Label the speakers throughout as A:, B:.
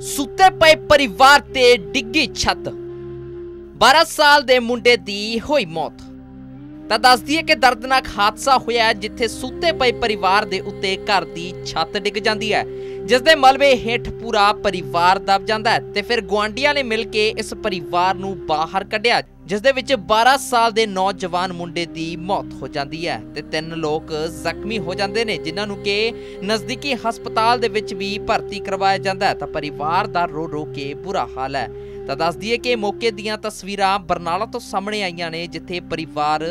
A: ਸੁੱਤੇ ਪਏ ਪਰਿਵਾਰ ਤੇ ਡਿੱਗੀ ਛੱਤ। 12 ਸਾਲ ਦੇ ਮੁੰਡੇ ਦੀ ਹੋਈ ਮੌਤ। ਤਾਂ ਦੱਸਦੀ ਦਈਏ ਕਿ ਦਰਦਨਾਕ ਹਾਦਸਾ ਹੋਇਆ ਜਿੱਥੇ ਸੁੱਤੇ ਪਏ ਪਰਿਵਾਰ ਦੇ ਉੱਤੇ ਘਰ ਦੀ ਛੱਤ ਡਿੱਗ ਜਾਂਦੀ ਹੈ। ਜਿਸ ਦੇ ਮਲਬੇ ਹੇਠ ਪੂਰਾ ਪਰਿਵਾਰ ਦਬ ਜਾਂਦਾ ਹੈ ਤੇ ਫਿਰ ਗੁਆਂਢੀਆਂ ਨੇ ਮਿਲ ਕੇ ਇਸ ਪਰਿਵਾਰ ਨੂੰ ਬਾਹਰ ਕੱਢਿਆ ਜਿਸ ਦੇ ਵਿੱਚ 12 ਸਾਲ ਦੇ ਨੌਜਵਾਨ ਮੁੰਡੇ ਦੀ ਮੌਤ ਹੋ ਜਾਂਦੀ ਹੈ ਤੇ ਤਿੰਨ ਲੋਕ ਜ਼ਖਮੀ ਹੋ ਜਾਂਦੇ ਨੇ, ਜਿਨ੍ਹਾਂ ਨੂੰ ਕਿ ਨਜ਼ਦੀਕੀ ਹਸਪਤਾਲ ਦੇ ਵਿੱਚ ਵੀ ਭਰਤੀ ਕਰਵਾਇਆ ਜਾਂਦਾ ਤਾਂ ਪਰਿਵਾਰ ਦਾ ਰੋ ਰੋ ਕੇ ਬੁਰਾ ਹਾਲ ਹੈ। ਤਾਂ ਦੱਸ ਦਈਏ ਕਿ ਮੌਕੇ ਦੀਆਂ ਤਸਵੀਰਾਂ ਬਰਨਾਲਾ ਤੋਂ ਸਾਹਮਣੇ ਆਈਆਂ ਨੇ, ਜਿੱਥੇ ਪਰਿਵਾਰ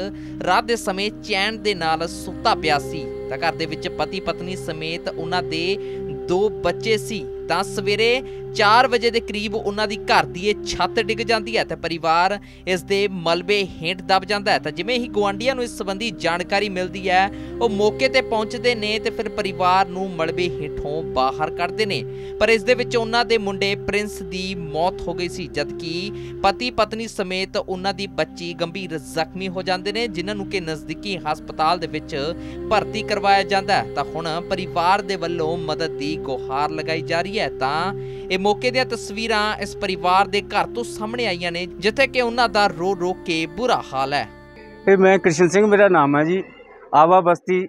A: ਰਾਤ ਦੇ ਸਮੇਂ ਚੈਨ ਦੇ ਨਾਲ ਸੁੱਤਾ ਪਿਆ ਸੀ। ਤਾਂ ਘਰ ਦੇ ਵਿੱਚ ਪਤੀ ਪਤਨੀ ਸਮੇਤ ਉਹਨਾਂ ਦੇ ਦੋ ਬੱਚੇ ਸੀ। ਤਾਂ ਸਵੇਰੇ 4 ਵਜੇ ਦੇ ਕਰੀਬ ਉਹਨਾਂ ਦੀ ਘਰ ਦੀ ਇਹ ਛੱਤ ਡਿੱਗ ਜਾਂਦੀ ਹੈ ਤੇ ਪਰਿਵਾਰ ਇਸ ਦੇ ਮਲਬੇ ਹੇਠ ਦਬ ਜਾਂਦਾ ਹੈ। ਤਾਂ ਜਿਵੇਂ ਹੀ ਗਵਾਂਡੀਆਂ ਨੂੰ ਇਸ ਸੰਬੰਧੀ ਜਾਣਕਾਰੀ ਮਿਲਦੀ ਹੈ, ਉਹ ਮੌਕੇ ਤੇ ਪਹੁੰਚਦੇ ਨੇ ਤੇ ਫਿਰ ਪਰਿਵਾਰ ਨੂੰ ਮਲਬੇ ਹੇਠੋਂ ਬਾਹਰ ਕੱਢਦੇ ਨੇ। ਪਰ ਇਸ ਦੇ ਵਿੱਚ ਉਹਨਾਂ ਦੇ ਮੁੰਡੇ ਪ੍ਰਿੰਸ ਦੀ ਮੌਤ ਹੋ ਗਈ ਸੀ, ਜਦਕਿ ਪਤੀ ਪਤਨੀ ਸਮੇਤ ਉਹਨਾਂ ਦੀ ਬੱਚੀ ਗੰਭੀਰ ਜ਼ਖਮੀ ਹੋ ਜਾਂਦੇ ਨੇ, ਜਿਨ੍ਹਾਂ ਨੂੰ ਕਿ ਨਜ਼ਦੀਕੀ ਹਸਪਤਾਲ ਦੇ ਵਿੱਚ ਭਰਤੀ ਕਰਵਾਇਆ ਜਾਂਦਾ ਤਾਂ ਹੁਣ ਪਰਿਵਾਰ ਦੇ ਵੱਲੋਂ ਮਦਦ ਦੀ ਗੁਹਾਰ ਲਗਾਈ ਜਾ ਰਹੀ ਹੈ। ਤਾਂ ਇਹ ਮੌਕੇ ਦੀਆਂ ਤਸਵੀਰਾਂ ਇਸ ਪਰਿਵਾਰ ਦੇ ਘਰ ਤੋਂ ਸਾਹਮਣੇ ਆਈਆਂ ਨੇ, ਜਿੱਥੇ ਕਿ ਉਹਨਾਂ ਦਾ ਰੋ ਰੋ ਕੇ ਬੁਰਾ ਹਾਲ ਹੈ।
B: ਇਹ ਮੈਂ ਕ੍ਰਿਸ਼ਨ ਸਿੰਘ, ਮੇਰਾ ਨਾਮ ਹੈ ਜੀ। ਆਵਾ ਬਸਤੀ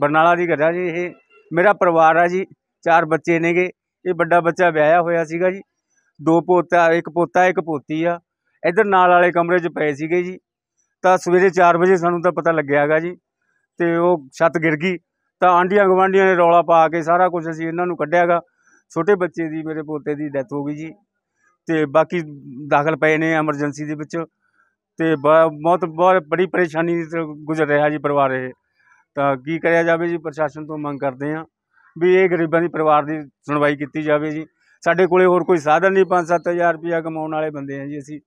B: ਬਰਨਾਲਾ ਦੀ ਘਰ ਜੀ ਇਹ। ਮੇਰਾ ਪਰਿਵਾਰ ਆ ਜੀ, ਚਾਰ ਬੱਚੇ ਨੇਗੇ। ਇਹ ਵੱਡਾ ਬੱਚਾ ਵਿਆਹਿਆ ਹੋਇਆ ਸੀਗਾ ਜੀ। ਦੋ ਪੋਤਾ, ਇੱਕ ਪੋਤਾ, ਇੱਕ ਪੋਤੀ ਆ। ਇਧਰ ਨਾਲ ਵਾਲੇ ਕਮਰੇ 'ਚ ਪਏ ਸੀਗੇ ਜੀ। ਤਾਂ ਸਵੇਰੇ 4 ਵਜੇ ਸਾਨੂੰ ਤਾਂ ਪਤਾ ਲੱਗਿਆ ਲੱਗਿਆਗਾ ਜੀ। ਤੇ ਉਹ ਛੱਤ ਗਿਰ ਗਈ। ਤਾਂ ਆਂਡੀਆਂ ਗਵਾਂਡੀਆਂ ਨੇ ਰੌਲਾ ਪਾ ਕੇ ਸਾਰਾ ਕੁਝ ਅਸੀਂ ਇਹਨਾਂ ਨੂੰ ਕੱਢਿਆਗਾ ਛੋਟੇ ਬੱਚੇ ਦੀ, ਮੇਰੇ ਪੋਤੇ ਦੀ ਡੈਥ ਹੋ ਗਈ ਜੀ। ਤੇ ਬਾਕੀ ਦਾਖਲ ਪਏ ਨੇ ਐਮਰਜੈਂਸੀ ਦੇ ਵਿੱਚ। ਤੇ ਬਹੁਤ ਬਹੁਤ ਬੜੀ ਪਰੇਸ਼ਾਨੀ ਗੁਜ਼ਰ ਰਿਹਾ ਜੀ ਪਰਿਵਾਰ ਇਹ। ਤਾਂ ਕੀ ਕਰਿਆ ਜਾਵੇ ਜੀ, ਪ੍ਰਸ਼ਾਸਨ ਤੋਂ ਮੰਗ ਕਰਦੇ ਹਾਂ ਵੀ ਇਹ ਗਰੀਬਾਂ ਦੀ ਪਰਿਵਾਰ ਦੀ ਸੁਣਵਾਈ ਕੀਤੀ ਜਾਵੇ ਜੀ। ਸਾਡੇ ਕੋਲੇ ਹੋਰ ਕੋਈ ਸਾਧਨ ਨਹੀਂ 5-7000 ਰੁਪਇਆ ਕਮਾਉਣ ਵਾਲੇ ਬੰਦੇ ਆ ਜੀ ਅਸੀਂ।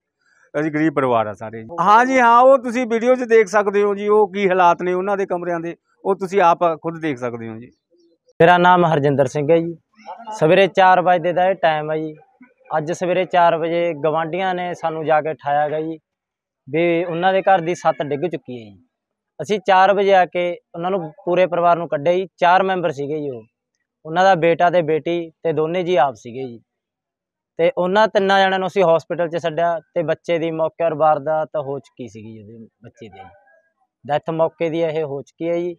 B: ਅਸੀਂ ਗਰੀਬ ਪਰਿਵਾਰ ਆ ਸਾਰੇ ਜੀ। ਹਾਂ ਜੀ, ਹਾਂ, ਉਹ ਤੁਸੀਂ ਵੀਡੀਓ 'ਚ ਦੇਖ ਸਕਦੇ ਹੋ ਜੀ, ਉਹ ਕੀ ਹਾਲਾਤ ਨੇ ਉਹਨਾਂ ਦੇ ਕਮਰਿਆਂ ਦੇ। ਉਹ ਤੁਸੀਂ ਆਪ ਖੁਦ ਦੇਖ ਸਕਦੇ ਹੋ ਜੀ।
C: ਮੇਰਾ ਨਾਮ ਹਰਜਿੰਦਰ ਸਿੰਘ ਹੈ ਜੀ। ਸਵੇਰੇ 4 ਵਜੇ ਦਾ ਇਹ ਟਾਈਮ ਹੈ ਜੀ। ਅੱਜ ਸਵੇਰੇ 4 ਵਜੇ ਗਵਾਂਡੀਆਂ ਨੇ ਸਾਨੂੰ ਜਾ ਕੇ ਠਾਇਆ ਗਿਆ ਜੀ, ਵੀ ਉਹਨਾਂ ਦੇ ਘਰ ਦੀ ਛੱਤ ਡਿੱਗ ਚੁੱਕੀ ਹੈ ਜੀ। ਅਸੀਂ 4 ਵਜੇ ਆ ਕੇ ਉਹਨਾਂ ਨੂੰ ਪੂਰੇ ਪਰਿਵਾਰ ਨੂੰ ਕੱਢਿਆ ਜੀ, ਚਾਰ ਮੈਂਬਰ ਸੀਗੇ ਜੀ ਉਹ। ਉਹਨਾਂ ਦਾ ਬੇਟਾ ਤੇ ਬੇਟੀ ਤੇ ਦੋਨੇ ਜੀ ਆਪ ਸੀਗੇ ਜੀ। ਤੇ ਉਹਨਾਂ ਤਿੰਨਾਂ ਜਣਿਆਂ ਨੂੰ ਅਸੀਂ ਹਸਪੀਟਲ 'ਚ ਛੱਡਿਆ ਤੇ ਬੱਚੇ ਦੀ ਮੌਕੇ 'ਤੇ ਵਾਰਦਾਤ ਹੋ ਚੁੱਕੀ ਸੀਗੀ ਜੀ ਬੱਚੇ ਦੀ। ਡੈਥ ਮੌਕੇ ਦੀ ਇਹ ਹੋ ਚੁੱਕੀ ਹੈ ਜੀ।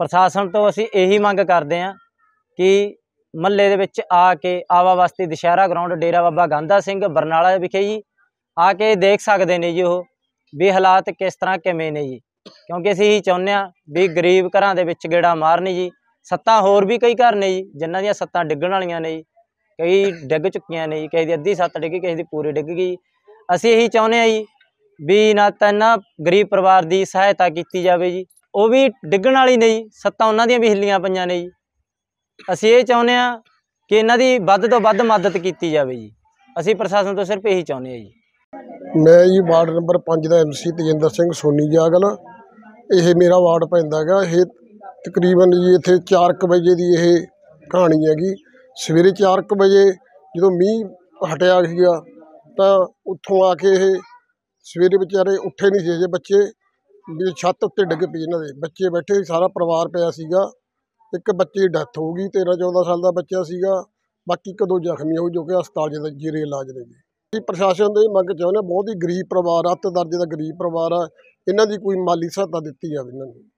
C: ਪ੍ਰਸ਼ਾਸਨ ਤੋਂ ਅਸੀਂ ਇਹੀ ਮੰਗ ਕਰਦੇ ਹਾਂ ਕਿ ਮਹੱਲੇ ਦੇ ਵਿੱਚ ਆ ਕੇ ਆਵਾ ਵਾਸਤੇ ਦੁਸ਼ਹਿਰਾ ਗਰਾਊਂਡ ਡੇਰਾ ਬਾਬਾ ਗਾਂਧਾ ਸਿੰਘ ਬਰਨਾਲਾ ਵਿਖੇ ਜੀ, ਆ ਕੇ ਦੇਖ ਸਕਦੇ ਨੇ ਜੀ ਉਹ ਵੀ ਹਾਲਾਤ ਕਿਸ ਤਰ੍ਹਾਂ ਕਿਵੇਂ ਨੇ ਜੀ। ਕਿਉਂਕਿ ਅਸੀਂ ਇਹੀ ਚਾਹੁੰਦੇ ਹਾਂ ਵੀ ਗਰੀਬ ਘਰਾਂ ਦੇ ਵਿੱਚ ਗੇੜਾ ਮਾਰਨੀ ਜੀ। ਸੱਤਾਂ ਹੋਰ ਵੀ ਕਈ ਘਰ ਨੇ ਜੀ, ਜਿਨ੍ਹਾਂ ਦੀਆਂ ਸੱਤਾਂ ਡਿੱਗਣ ਵਾਲੀਆਂ ਨੇ ਜੀ। ਕਈ ਡਿੱਗ ਚੁੱਕੀਆਂ ਨੇ ਜੀ, ਕਿਸੇ ਦੀ ਅੱਧੀ ਸੱਤ ਡਿੱਗੀ, ਕਿਸੇ ਦੀ ਪੂਰੀ ਡਿੱਗ ਗਈ। ਅਸੀਂ ਇਹੀ ਚਾਹੁੰਦੇ ਹਾਂ ਜੀ ਵੀ ਨਾ ਤਾਂ ਇਹਨਾਂ ਗਰੀਬ ਪਰਿਵਾਰ ਦੀ ਸਹਾਇਤਾ ਕੀਤੀ ਜਾਵੇ ਜੀ। ਉਹ ਵੀ ਡਿੱਗਣ ਵਾਲੀ ਨਹੀਂ ਜੀ, ਸੱਤਾਂ ਉਹਨਾਂ ਦੀਆਂ ਵੀ ਹਿੱਲੀਆਂ ਪਈਆਂ ਨੇ ਜੀ। ਅਸੀਂ ਇਹ ਚਾਹੁੰਦੇ ਹਾਂ ਕਿ ਇਹਨਾਂ ਦੀ ਵੱਧ ਤੋਂ ਵੱਧ ਮਦਦ ਕੀਤੀ ਜਾਵੇ ਜੀ। ਅਸੀਂ ਪ੍ਰਸ਼ਾਸਨ ਤੋਂ ਸਿਰਫ ਇਹੀ ਚਾਹੁੰਦੇ ਹਾਂ ਜੀ।
D: ਮੈਂ ਜੀ ਵਾਰਡ ਨੰਬਰ 5 ਦਾ ਐਮਸੀ ਤੇਜਿੰਦਰ ਸਿੰਘ ਸੋਨੀ ਜਾਗਲ ਇਹ ਮੇਰਾ ਵਾਰਡ ਪੈਂਦਾ ਹੈਗਾ। ਇਹ ਤਕਰੀਬਨ ਜੀ ਇੱਥੇ 4:00 ਵਜੇ ਦੀ ਇਹ ਕਹਾਣੀ ਹੈਗੀ। ਸਵੇਰੇ 4:00 ਵਜੇ ਜਦੋਂ ਮੀਂਹ ਹਟਿਆ ਸੀਗਾ ਤਾਂ ਉੱਥੋਂ ਆ ਕੇ ਇਹ ਸਵੇਰੇ ਵਿਚਾਰੇ ਉੱਠੇ ਨਹੀਂ ਸੀ ਜੇ ਬੱਚੇ। ਵੀ ਛੱਤ ਉੱਤੇ ਡਿੱਗ ਪਈ ਇਹਨਾਂ ਦੇ। ਬੱਚੇ ਬੈਠੇ ਸੀ, ਸਾਰਾ ਪਰਿਵਾਰ ਪਿਆ ਸੀਗਾ। ਇੱਕ ਬੱਚੇ ਦੀ ਡੈਥ ਹੋ ਗਈ 13 14 ਸਾਲ ਦਾ ਬੱਚਾ ਸੀਗਾ, ਬਾਕੀ ਇੱਕ ਦੋ ਜ਼ਖਮੀ ਹੋ ਜੋ ਕਿ ਹਸਪਤਾਲ ਜਿਹਦੇ ਜੀਰੇ ਇਲਾਜ ਨੇ। ਜੀ ਅਸੀਂ ਪ੍ਰਸ਼ਾਸਨ ਦੇ ਮੰਗ ਚਾਹੁੰਦੇ ਹਾਂ, ਬਹੁਤ ਹੀ ਗਰੀਬ ਪਰਿਵਾਰ ਆ, ਅੱਤ ਦਰਜੇ ਦਾ ਗਰੀਬ ਪਰਿਵਾਰ ਆ, ਇਹਨਾਂ ਦੀ ਕੋਈ ਮਾਲੀ ਸਹਾਇਤਾ ਦਿੱਤੀ ਜਾਵੇ ਇਹਨਾਂ ਨੂੰ।